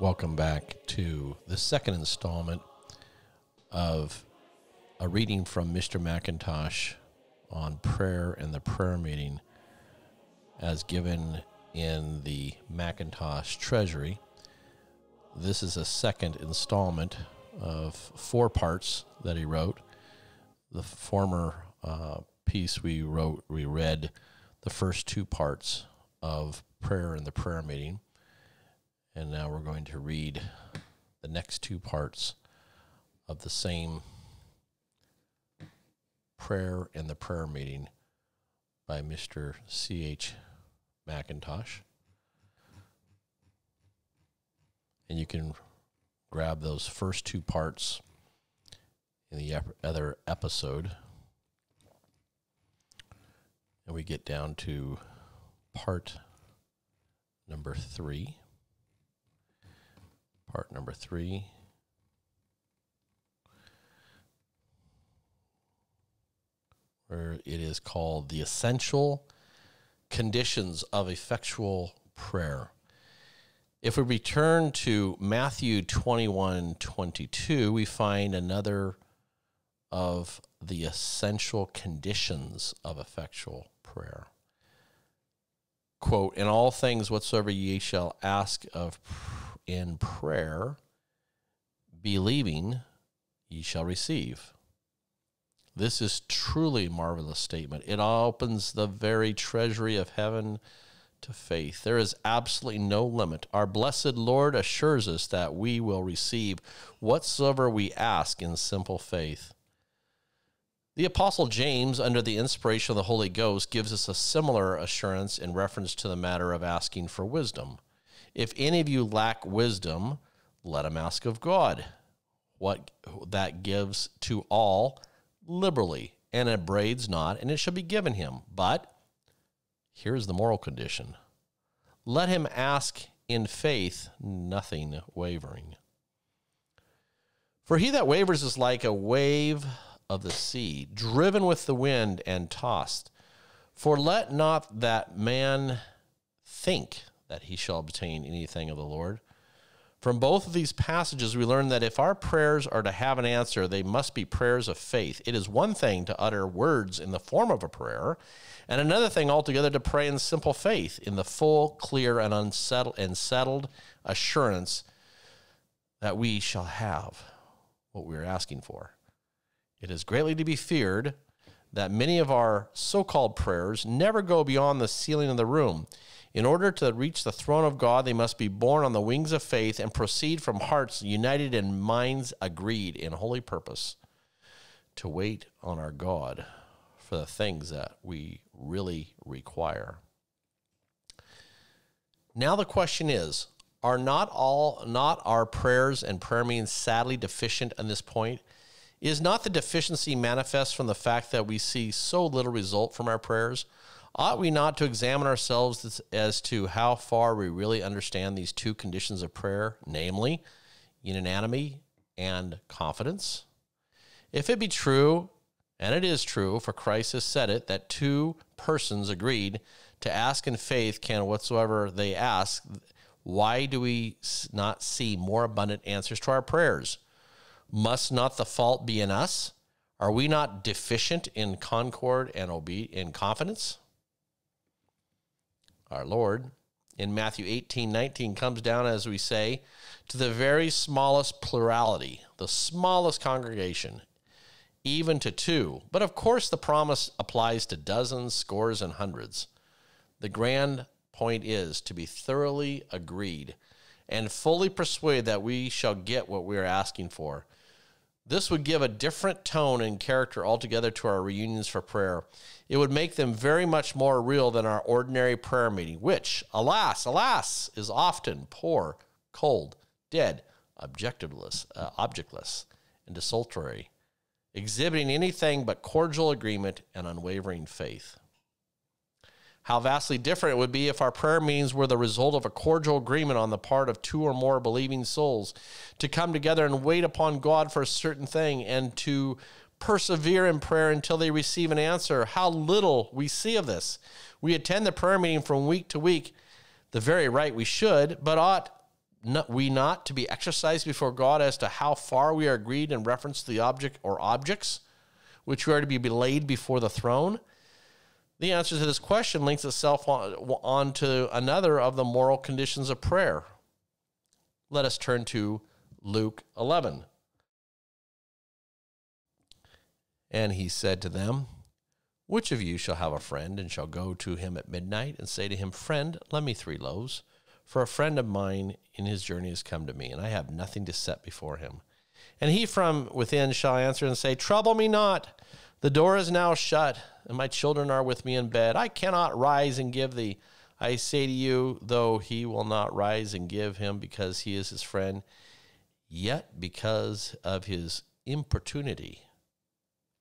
Welcome back to the second installment of a reading from Mr. Mackintosh on prayer and the prayer meeting as given in the Mackintosh Treasury. This is a second installment of four parts that he wrote. The former uh, piece we wrote, we read the first two parts of prayer and the prayer meeting. And now we're going to read the next two parts of the same prayer and the prayer meeting by Mr. C.H. Mackintosh. And you can grab those first two parts in the other episode. And we get down to part number three part number three. Where it is called the essential conditions of effectual prayer. If we return to Matthew 21 22, we find another of the essential conditions of effectual prayer. Quote, In all things whatsoever ye shall ask of in prayer, believing, ye shall receive. This is truly a marvelous statement. It opens the very treasury of heaven to faith. There is absolutely no limit. Our blessed Lord assures us that we will receive whatsoever we ask in simple faith. The Apostle James, under the inspiration of the Holy Ghost, gives us a similar assurance in reference to the matter of asking for wisdom. If any of you lack wisdom, let him ask of God, what that gives to all liberally, and upbraids not, and it shall be given him. But here's the moral condition let him ask in faith, nothing wavering. For he that wavers is like a wave of the sea, driven with the wind and tossed. For let not that man think that he shall obtain anything of the Lord. From both of these passages, we learn that if our prayers are to have an answer, they must be prayers of faith. It is one thing to utter words in the form of a prayer, and another thing altogether to pray in simple faith, in the full, clear, and unsettled and settled assurance that we shall have what we are asking for. It is greatly to be feared that many of our so called prayers never go beyond the ceiling of the room in order to reach the throne of God, they must be born on the wings of faith and proceed from hearts united and minds agreed in holy purpose to wait on our God for the things that we really require. Now the question is, are not all not our prayers and prayer means sadly deficient on this point? Is not the deficiency manifest from the fact that we see so little result from our prayers? Ought we not to examine ourselves as to how far we really understand these two conditions of prayer, namely unanimity and confidence? If it be true, and it is true, for Christ has said it, that two persons agreed to ask in faith can whatsoever they ask, why do we not see more abundant answers to our prayers? Must not the fault be in us? Are we not deficient in concord and obe- in confidence? Our Lord, in Matthew 18 19 comes down, as we say, to the very smallest plurality, the smallest congregation, even to two. But of course, the promise applies to dozens, scores, and hundreds. The grand point is to be thoroughly agreed and fully persuaded that we shall get what we are asking for. This would give a different tone and character altogether to our reunions for prayer. It would make them very much more real than our ordinary prayer meeting, which, alas, alas, is often poor, cold, dead, objectiveless, uh, objectless, and desultory, exhibiting anything but cordial agreement and unwavering faith. How vastly different it would be if our prayer meetings were the result of a cordial agreement on the part of two or more believing souls to come together and wait upon God for a certain thing and to persevere in prayer until they receive an answer. How little we see of this. We attend the prayer meeting from week to week, the very right we should, but ought not, we not to be exercised before God as to how far we are agreed in reference to the object or objects which we are to be laid before the throne? The answer to this question links itself on, on to another of the moral conditions of prayer. Let us turn to Luke 11. And he said to them, Which of you shall have a friend and shall go to him at midnight and say to him, Friend, lend me three loaves? For a friend of mine in his journey has come to me, and I have nothing to set before him. And he from within shall answer and say, Trouble me not. The door is now shut, and my children are with me in bed. I cannot rise and give thee. I say to you, though he will not rise and give him because he is his friend, yet because of his importunity,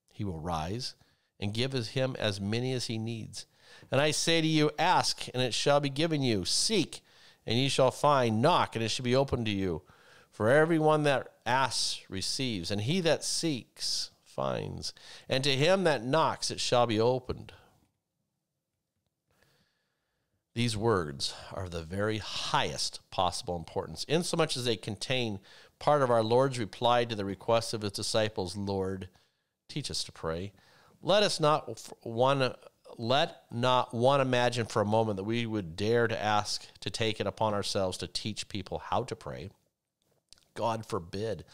he will rise and give him as many as he needs. And I say to you, ask, and it shall be given you. Seek, and ye shall find. Knock, and it shall be opened to you. For everyone that asks receives, and he that seeks finds. And to him that knocks it shall be opened. These words are of the very highest possible importance, insomuch as they contain part of our Lord's reply to the request of his disciples, Lord, teach us to pray. Let us not one let not one imagine for a moment that we would dare to ask to take it upon ourselves to teach people how to pray. God forbid.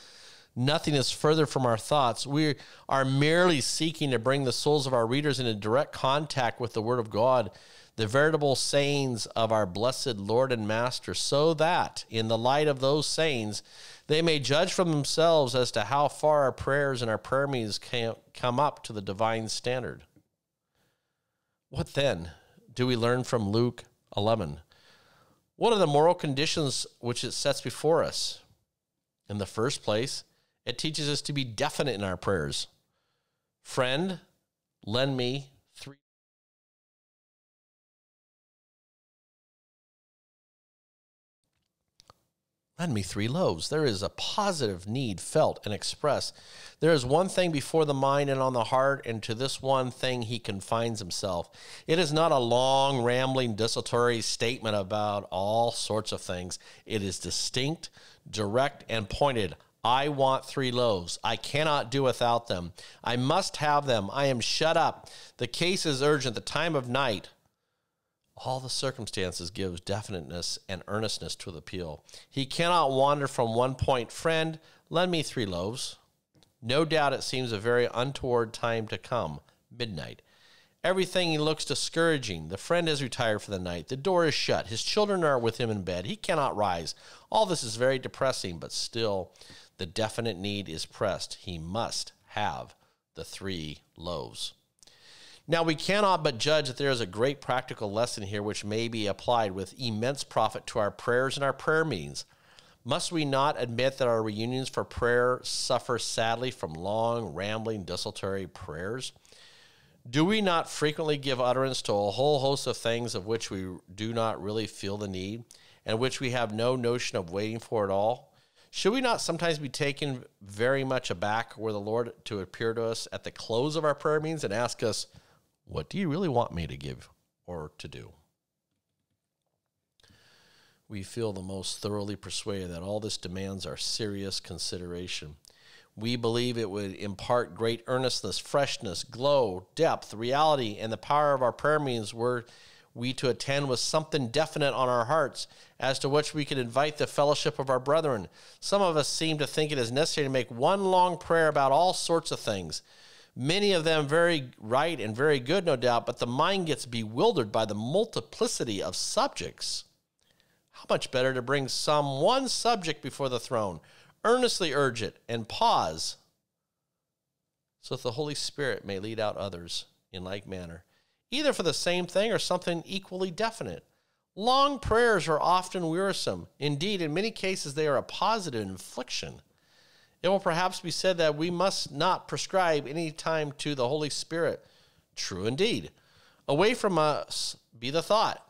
Nothing is further from our thoughts. We are merely seeking to bring the souls of our readers into direct contact with the Word of God, the veritable sayings of our blessed Lord and Master, so that, in the light of those sayings, they may judge from themselves as to how far our prayers and our prayer meetings can come up to the divine standard. What then do we learn from Luke 11? What are the moral conditions which it sets before us? In the first place, it teaches us to be definite in our prayers. Friend, lend me three. Lend me three loaves. There is a positive need felt and expressed. There is one thing before the mind and on the heart, and to this one thing he confines himself. It is not a long, rambling, desultory statement about all sorts of things. It is distinct, direct, and pointed. I want three loaves. I cannot do without them. I must have them. I am shut up. The case is urgent. The time of night. All the circumstances gives definiteness and earnestness to the appeal. He cannot wander from one point. Friend, lend me three loaves. No doubt it seems a very untoward time to come, midnight. Everything looks discouraging. The friend has retired for the night. The door is shut. His children are with him in bed. He cannot rise. All this is very depressing, but still the definite need is pressed. He must have the three loaves. Now, we cannot but judge that there is a great practical lesson here which may be applied with immense profit to our prayers and our prayer meetings. Must we not admit that our reunions for prayer suffer sadly from long, rambling, desultory prayers? Do we not frequently give utterance to a whole host of things of which we do not really feel the need and which we have no notion of waiting for at all? Should we not sometimes be taken very much aback were the Lord to appear to us at the close of our prayer meetings and ask us, What do you really want me to give or to do? We feel the most thoroughly persuaded that all this demands our serious consideration. We believe it would impart great earnestness, freshness, glow, depth, reality, and the power of our prayer meetings were we to attend with something definite on our hearts as to which we could invite the fellowship of our brethren. Some of us seem to think it is necessary to make one long prayer about all sorts of things. Many of them very right and very good, no doubt, but the mind gets bewildered by the multiplicity of subjects. How much better to bring some one subject before the throne, earnestly urge it, and pause so that the Holy Spirit may lead out others in like manner either for the same thing or something equally definite. Long prayers are often wearisome. Indeed, in many cases, they are a positive infliction. It will perhaps be said that we must not prescribe any time to the Holy Spirit. True indeed. Away from us be the thought.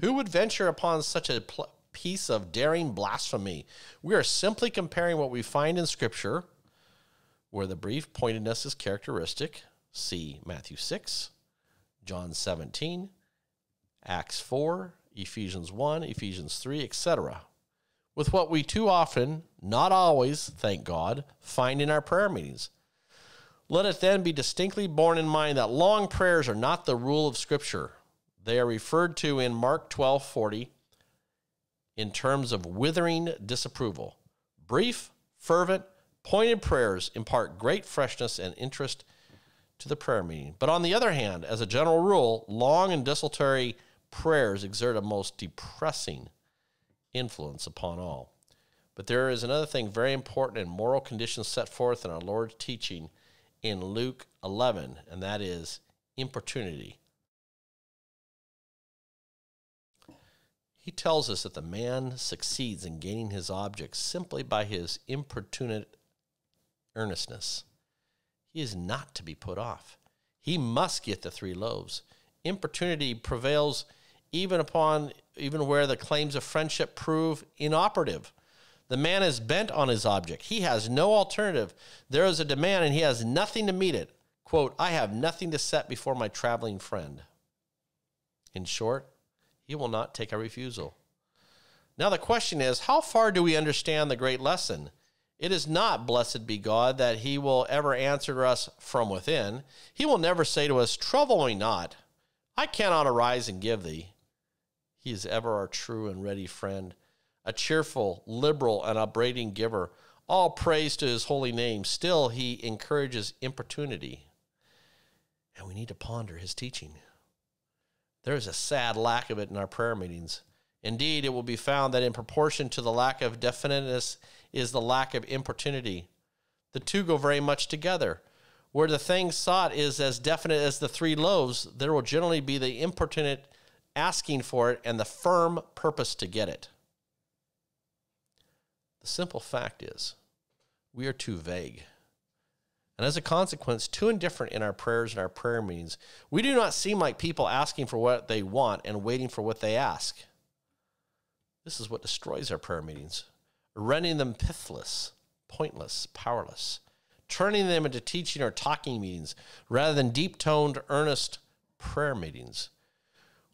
Who would venture upon such a piece of daring blasphemy? We are simply comparing what we find in Scripture, where the brief pointedness is characteristic. See Matthew 6, John 17, Acts 4, Ephesians 1, Ephesians 3, etc. with what we too often, not always, thank God, find in our prayer meetings. Let it then be distinctly borne in mind that long prayers are not the rule of Scripture. They are referred to in Mark 12 40 in terms of withering disapproval. Brief, fervent, pointed prayers impart great freshness and interest to the prayer meeting. But on the other hand, as a general rule, long and desultory prayers exert a most depressing influence upon all. But there is another thing very important in moral conditions set forth in our Lord's teaching in Luke 11, and that is importunity. He tells us that the man succeeds in gaining his object simply by his importunate earnestness. He is not to be put off. He must get the three loaves. Importunity prevails even upon even where the claims of friendship prove inoperative. The man is bent on his object. He has no alternative. There is a demand and he has nothing to meet it. Quote, I have nothing to set before my traveling friend. In short, he will not take a refusal. Now, the question is how far do we understand the great lesson? It is not, blessed be God, that he will ever answer us from within. He will never say to us, Trouble me not. I cannot arise and give thee. He is ever our true and ready friend, a cheerful, liberal, and upbraiding giver. All praise to his holy name. Still, he encourages importunity. And we need to ponder his teaching. There is a sad lack of it in our prayer meetings. Indeed, it will be found that in proportion to the lack of definiteness is the lack of importunity. The two go very much together. Where the thing sought is as definite as the three loaves, there will generally be the importunate asking for it and the firm purpose to get it. The simple fact is, we are too vague. And as a consequence, too indifferent in our prayers and our prayer meetings. We do not seem like people asking for what they want and waiting for what they ask. This is what destroys our prayer meetings, rendering them pithless, pointless, powerless, turning them into teaching or talking meetings rather than deep toned, earnest prayer meetings.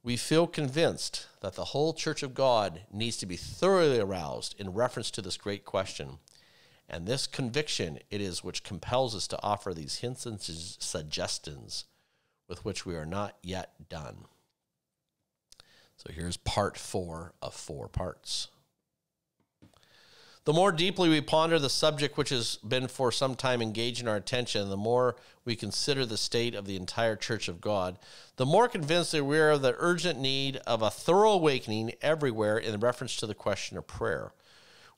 We feel convinced that the whole church of God needs to be thoroughly aroused in reference to this great question and this conviction it is which compels us to offer these hints and suggestions with which we are not yet done. So here's part four of four parts. The more deeply we ponder the subject which has been for some time engaging our attention, the more we consider the state of the entire Church of God, the more convinced we are of the urgent need of a thorough awakening everywhere in reference to the question of prayer.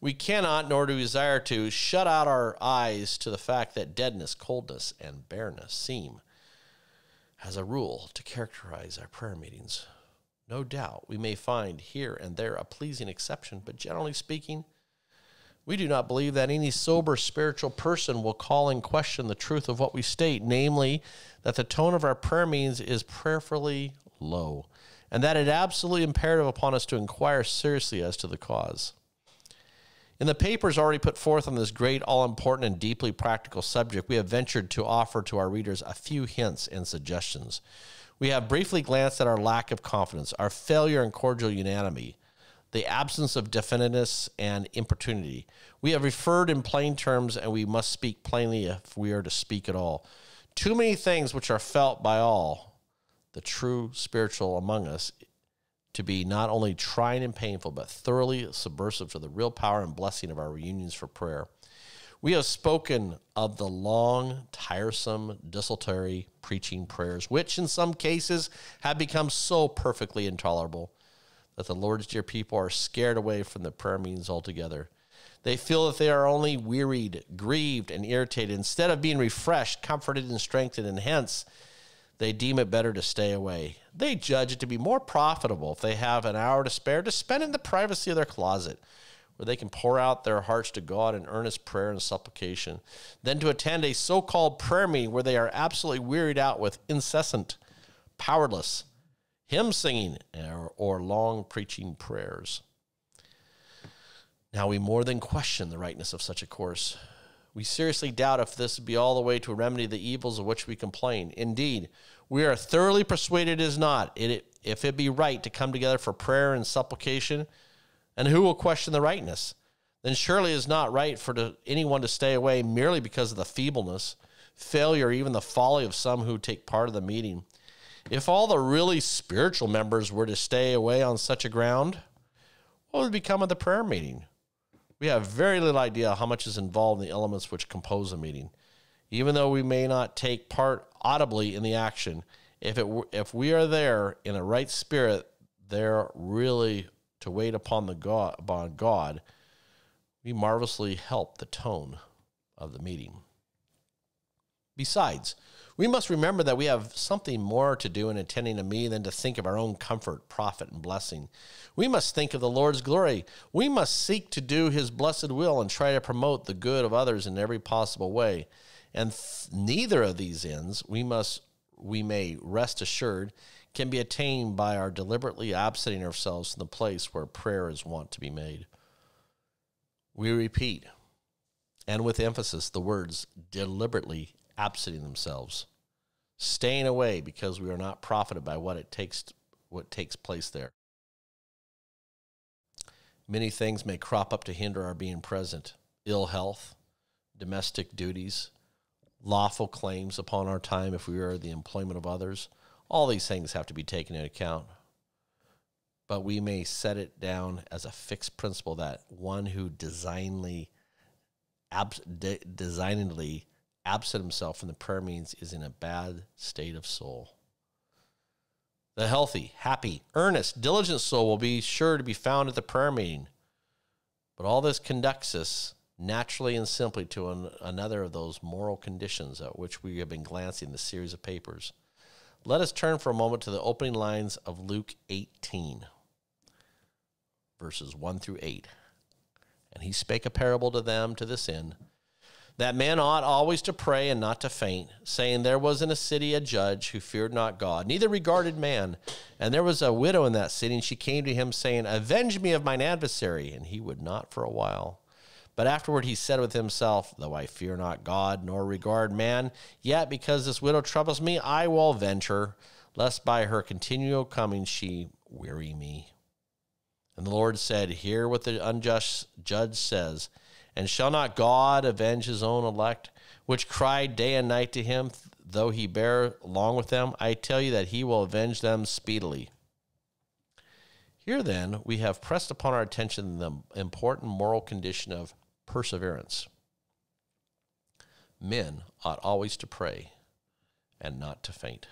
We cannot, nor do we desire to, shut out our eyes to the fact that deadness, coldness, and bareness seem, as a rule, to characterize our prayer meetings. No doubt we may find here and there a pleasing exception, but generally speaking, we do not believe that any sober spiritual person will call in question the truth of what we state, namely, that the tone of our prayer meetings is prayerfully low, and that it absolutely imperative upon us to inquire seriously as to the cause. In the papers already put forth on this great, all important, and deeply practical subject, we have ventured to offer to our readers a few hints and suggestions. We have briefly glanced at our lack of confidence, our failure in cordial unanimity, the absence of definiteness and importunity. We have referred in plain terms, and we must speak plainly if we are to speak at all. Too many things which are felt by all, the true spiritual among us, to be not only trying and painful, but thoroughly subversive to the real power and blessing of our reunions for prayer. We have spoken of the long, tiresome, desultory preaching prayers, which in some cases have become so perfectly intolerable that the Lord's dear people are scared away from the prayer meetings altogether. They feel that they are only wearied, grieved, and irritated instead of being refreshed, comforted, and strengthened, and hence they deem it better to stay away. They judge it to be more profitable if they have an hour to spare to spend in the privacy of their closet, where they can pour out their hearts to God in earnest prayer and supplication, than to attend a so called prayer meeting where they are absolutely wearied out with incessant, powerless hymn singing or, or long preaching prayers. Now we more than question the rightness of such a course. We seriously doubt if this be all the way to remedy the evils of which we complain. Indeed, we are thoroughly persuaded it is not. It, if it be right to come together for prayer and supplication, And who will question the rightness? Then surely it is not right for to, anyone to stay away merely because of the feebleness, failure, or even the folly of some who take part of the meeting. If all the really spiritual members were to stay away on such a ground, what would become of the prayer meeting? We have very little idea how much is involved in the elements which compose a meeting. Even though we may not take part audibly in the action, if it if we are there in a right spirit, there really to wait upon the God upon God, we marvelously help the tone of the meeting. Besides, we must remember that we have something more to do in attending to me than to think of our own comfort, profit, and blessing. We must think of the Lord's glory. We must seek to do His blessed will and try to promote the good of others in every possible way. And th- neither of these ends, we must, we may rest assured, can be attained by our deliberately absenting ourselves from the place where prayer is wont to be made. We repeat, and with emphasis, the words deliberately absenting themselves, staying away because we are not profited by what it takes what takes place there. Many things may crop up to hinder our being present. Ill health, domestic duties, lawful claims upon our time if we are the employment of others. All these things have to be taken into account. But we may set it down as a fixed principle that one who designedly, ab- de- designedly absent himself from the prayer meetings is in a bad state of soul. The healthy, happy, earnest, diligent soul will be sure to be found at the prayer meeting. But all this conducts us naturally and simply to an, another of those moral conditions at which we have been glancing in the series of papers. Let us turn for a moment to the opening lines of Luke 18, verses 1 through 8. And he spake a parable to them to this end that man ought always to pray and not to faint, saying, There was in a city a judge who feared not God, neither regarded man. And there was a widow in that city, and she came to him, saying, Avenge me of mine adversary. And he would not for a while. But afterward he said with himself, Though I fear not God, nor regard man, yet because this widow troubles me, I will her, lest by her continual coming she weary me. And the Lord said, Hear what the unjust judge says. And shall not God avenge his own elect, which cry day and night to him, though he bear long with them? I tell you that he will avenge them speedily. Here, then, we have pressed upon our attention the important moral condition of perseverance. Men ought always to pray and not to faint.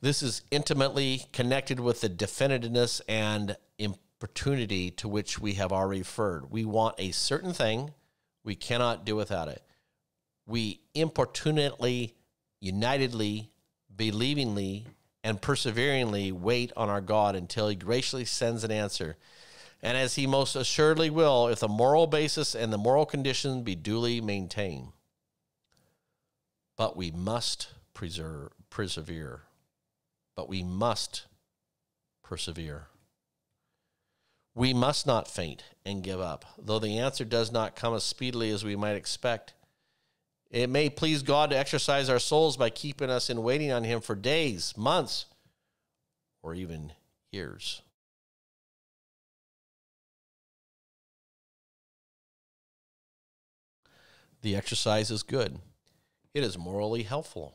This is intimately connected with the definitiveness and opportunity to which we have already referred. We want a certain thing, we cannot do without it. We importunately, unitedly, believingly, and perseveringly wait on our God until He graciously sends an answer. And as He most assuredly will, if the moral basis and the moral condition be duly maintained. But we must preserve, persevere. But we must persevere. We must not faint and give up, though the answer does not come as speedily as we might expect. It may please God to exercise our souls by keeping us in waiting on Him for days, months, or even years. The exercise is good. It is morally helpful.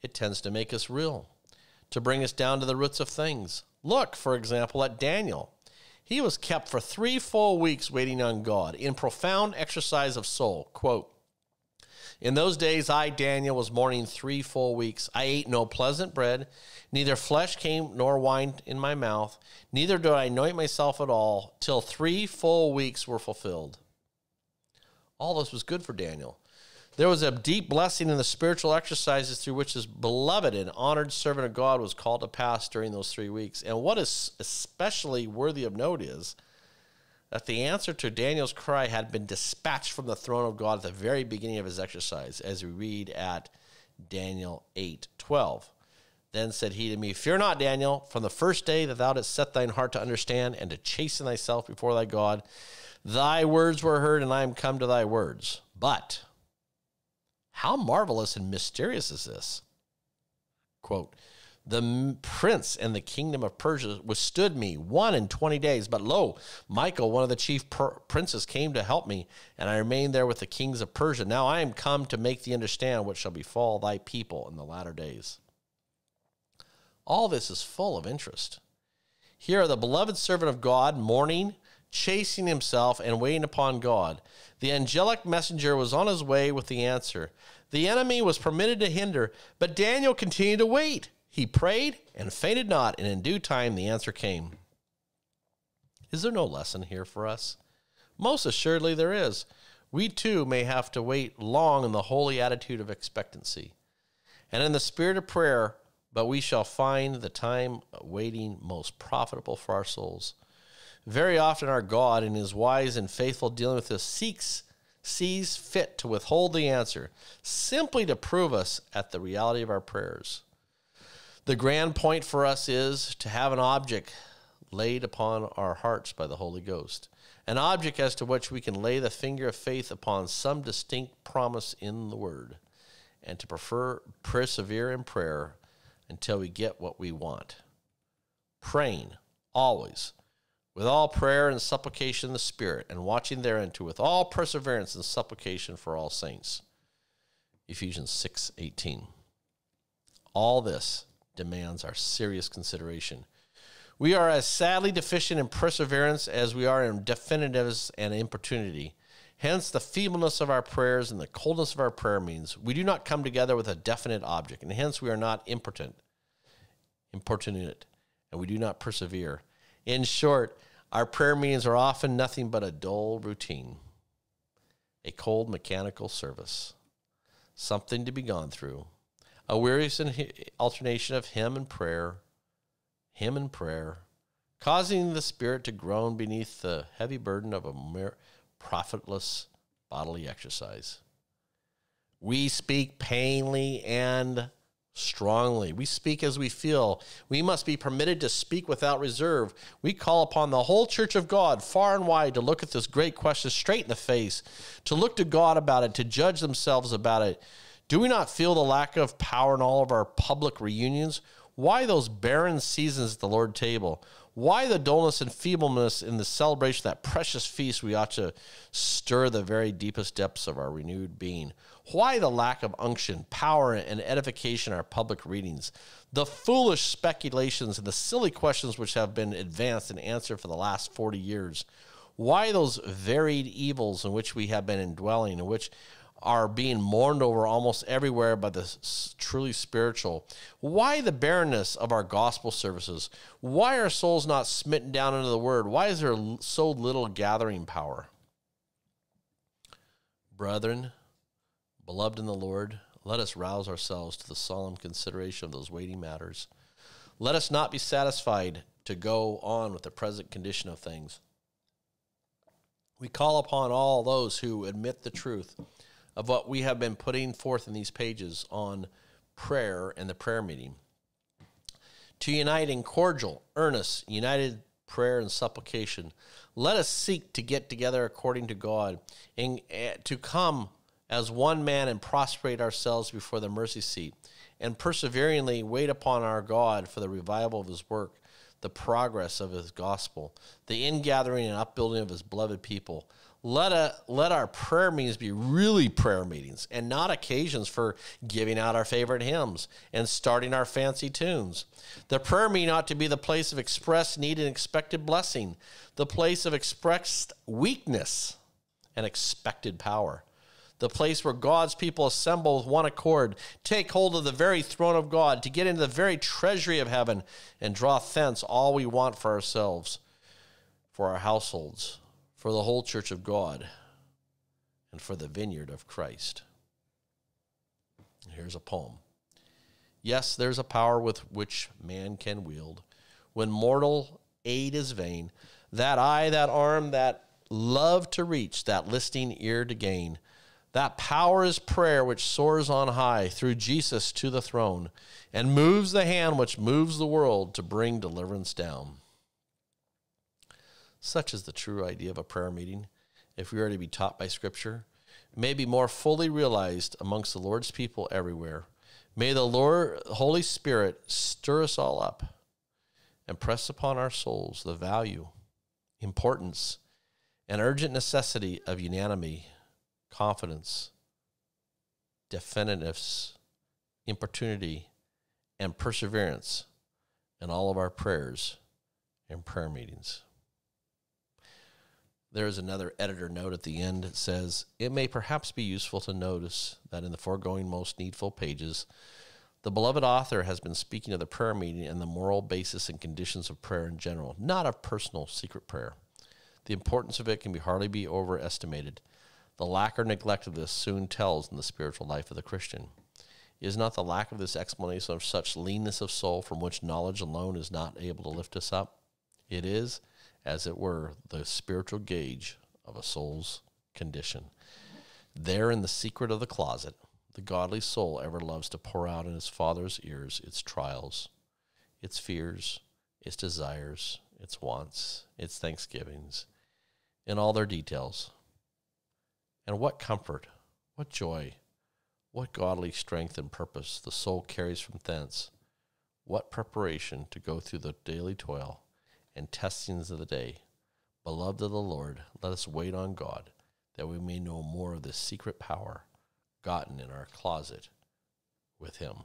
It tends to make us real, to bring us down to the roots of things. Look, for example, at Daniel. He was kept for three full weeks waiting on God in profound exercise of soul. Quote, in those days, I, Daniel, was mourning three full weeks. I ate no pleasant bread, neither flesh came nor wine in my mouth, neither did I anoint myself at all, till three full weeks were fulfilled. All this was good for Daniel. There was a deep blessing in the spiritual exercises through which this beloved and honored servant of God was called to pass during those three weeks. And what is especially worthy of note is that the answer to Daniel's cry had been dispatched from the throne of God at the very beginning of his exercise, as we read at Daniel 8 12. Then said he to me, Fear not, Daniel, from the first day that thou didst set thine heart to understand and to chasten thyself before thy God, thy words were heard, and I am come to thy words. But how marvelous and mysterious is this? Quote, The prince and the kingdom of Persia withstood me one and twenty days. But lo, Michael, one of the chief princes, came to help me, and I remained there with the kings of Persia. Now I am come to make thee understand what shall befall thy people in the latter days. All this is full of interest. Here are the beloved servant of God mourning, chasing himself, and waiting upon God. The angelic messenger was on his way with the answer. The enemy was permitted to hinder, but Daniel continued to wait. He prayed and fainted not, and in due time the answer came. Is there no lesson here for us? Most assuredly there is. We too may have to wait long in the holy attitude of expectancy and in the spirit of prayer, but we shall find the time waiting most profitable for our souls. Very often our God, in his wise and faithful dealing with us, seeks sees fit to withhold the answer, simply to prove us at the reality of our prayers. The grand point for us is to have an object laid upon our hearts by the Holy Ghost, an object as to which we can lay the finger of faith upon some distinct promise in the Word, and to prefer persevere in prayer until we get what we want. Praying always with all prayer and supplication in the Spirit, and watching thereunto with all perseverance and supplication for all saints. Ephesians 6 18. All this demands our serious consideration. We are as sadly deficient in perseverance as we are in definitiveness and importunity. Hence, the feebleness of our prayers and the coldness of our prayer means we do not come together with a definite object, and hence we are not impotent, importunate, and we do not persevere. In short, our prayer meetings are often nothing but a dull routine, a cold mechanical service, something to be gone through, a wearisome alternation of hymn and prayer, hymn and prayer, causing the spirit to groan beneath the heavy burden of a mere profitless bodily exercise. We speak painfully and strongly. We speak as we feel. We must be permitted to speak without reserve. We call upon the whole church of God, far and wide, to look at this great question straight in the face, to look to God about it, to judge themselves about it. Do we not feel the lack of power in all of our public reunions? Why those barren seasons at the Lord table? Why the dullness and feebleness in the celebration of that precious feast we ought to stir the very deepest depths of our renewed being? Why the lack of unction, power, and edification in our public readings? The foolish speculations and the silly questions which have been advanced and answered for the last 40 years? Why those varied evils in which we have been indwelling, in which are being mourned over almost everywhere by the truly spiritual. Why the barrenness of our gospel services? Why are souls not smitten down into the word? Why is there so little gathering power? Brethren, beloved in the Lord, let us rouse ourselves to the solemn consideration of those weighty matters. Let us not be satisfied to go on with the present condition of things. We call upon all those who admit the truth of what we have been putting forth in these pages on prayer and the prayer meeting. To unite in cordial, earnest, united prayer and supplication, let us seek to get together according to God and uh, to come as one man and prostrate ourselves before the mercy seat and perseveringly wait upon our God for the revival of his work, the progress of his gospel, the ingathering and upbuilding of his beloved people let a let our prayer meetings be really prayer meetings and not occasions for giving out our favorite hymns and starting our fancy tunes. The prayer meeting ought to be the place of expressed need and expected blessing, the place of expressed weakness and expected power. The place where God's people assemble with one accord, take hold of the very throne of God, to get into the very treasury of heaven, and draw thence all we want for ourselves, for our households, for the whole church of God and for the vineyard of Christ. Here's a poem. Yes, there's a power with which man can wield. When mortal aid is vain, that eye, that arm, that love to reach, that listening ear to gain, that power is prayer which soars on high through Jesus to the throne and moves the hand which moves the world to bring deliverance down. Such is the true idea of a prayer meeting, if we are to be taught by Scripture, may be more fully realized amongst the Lord's people everywhere. May the Lord, Holy Spirit, stir us all up and press upon our souls the value, importance, and urgent necessity of unanimity, confidence, definitiveness, importunity, and perseverance in all of our prayers and prayer meetings. There is another editor note at the end. that says, It may perhaps be useful to notice that in the foregoing most needful pages, the beloved author has been speaking of the prayer meeting and the moral basis and conditions of prayer in general, not of personal secret prayer. The importance of it can be hardly be overestimated. The lack or neglect of this soon tells in the spiritual life of the Christian. Is not the lack of this explanation of such leanness of soul from which knowledge alone is not able to lift us up? It is as it were, the spiritual gauge of a soul's condition. There in the secret of the closet, the godly soul ever loves to pour out in its Father's ears its trials, its fears, its desires, its wants, its thanksgivings, in all their details. And what comfort, what joy, what godly strength and purpose the soul carries from thence, what preparation to go through the daily toil and testings of the day. Beloved of the Lord, let us wait on God, that we may know more of the secret power gotten in our closet with Him.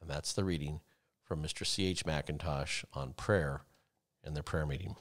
And that's the reading from Mr. C.H. Mackintosh on prayer and the prayer meeting.